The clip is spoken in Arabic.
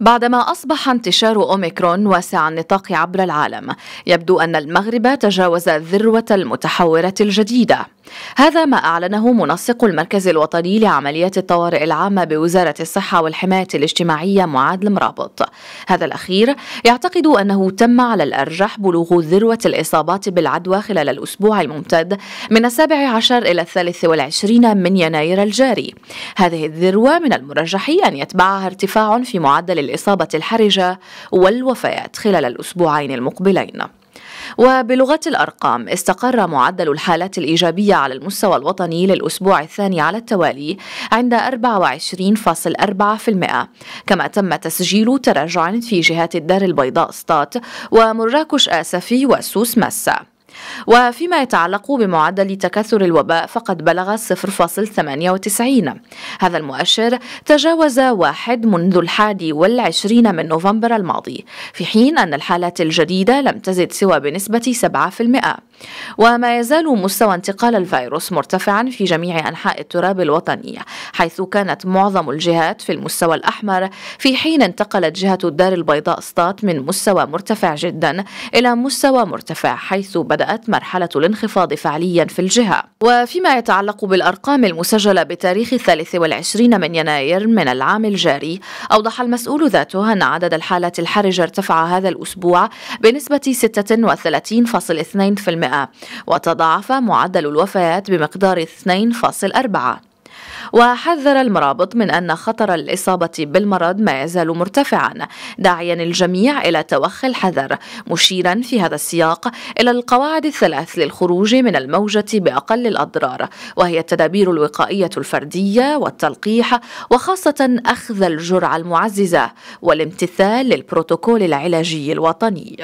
بعدما أصبح انتشار أوميكرون واسع النطاق عبر العالم يبدو أن المغرب تجاوز الذروة المتحورة الجديدة. هذا ما أعلنه منسق المركز الوطني لعمليات الطوارئ العامة بوزارة الصحة والحماية الاجتماعية معاد المرابط. هذا الأخير يعتقد أنه تم على الأرجح بلوغ ذروة الإصابات بالعدوى خلال الأسبوع الممتد من السابع عشر إلى الثالث والعشرين من يناير الجاري. هذه الذروة من المرجح أن يتبعها ارتفاع في معدل الإصابة الحرجة والوفيات خلال الأسبوعين المقبلين. وبلغة الأرقام استقر معدل الحالات الإيجابية على المستوى الوطني للأسبوع الثاني على التوالي عند 24.4% كما تم تسجيل تراجع في جهات الدار البيضاء سطات ومراكش آسفي وسوس مسا وفيما يتعلق بمعدل تكاثر الوباء فقد بلغ 0.98 هذا المؤشر تجاوز واحد منذ الحادي والعشرين من نوفمبر الماضي في حين أن الحالات الجديدة لم تزد سوى بنسبة 7% وما يزال مستوى انتقال الفيروس مرتفعا في جميع أنحاء التراب الوطني حيث كانت معظم الجهات في المستوى الأحمر في حين انتقلت جهة الدار البيضاء سطات من مستوى مرتفع جدا إلى مستوى مرتفع حيث بدأت مرحلة الانخفاض فعليا في الجهة. وفيما يتعلق بالأرقام المسجلة بتاريخ الثالث والعشرين من يناير من العام الجاري أوضح المسؤول ذاته أن عدد الحالات الحرجة ارتفع هذا الأسبوع بنسبة 36.2% وتضاعف معدل الوفيات بمقدار 2.4 وحذر المرابط من أن خطر الإصابة بالمرض ما يزال مرتفعا. داعيا الجميع إلى توخي الحذر مشيرا في هذا السياق إلى القواعد الثلاث للخروج من الموجة بأقل الأضرار وهي التدابير الوقائية الفردية والتلقيح وخاصة أخذ الجرعة المعززة والامتثال للبروتوكول العلاجي الوطني.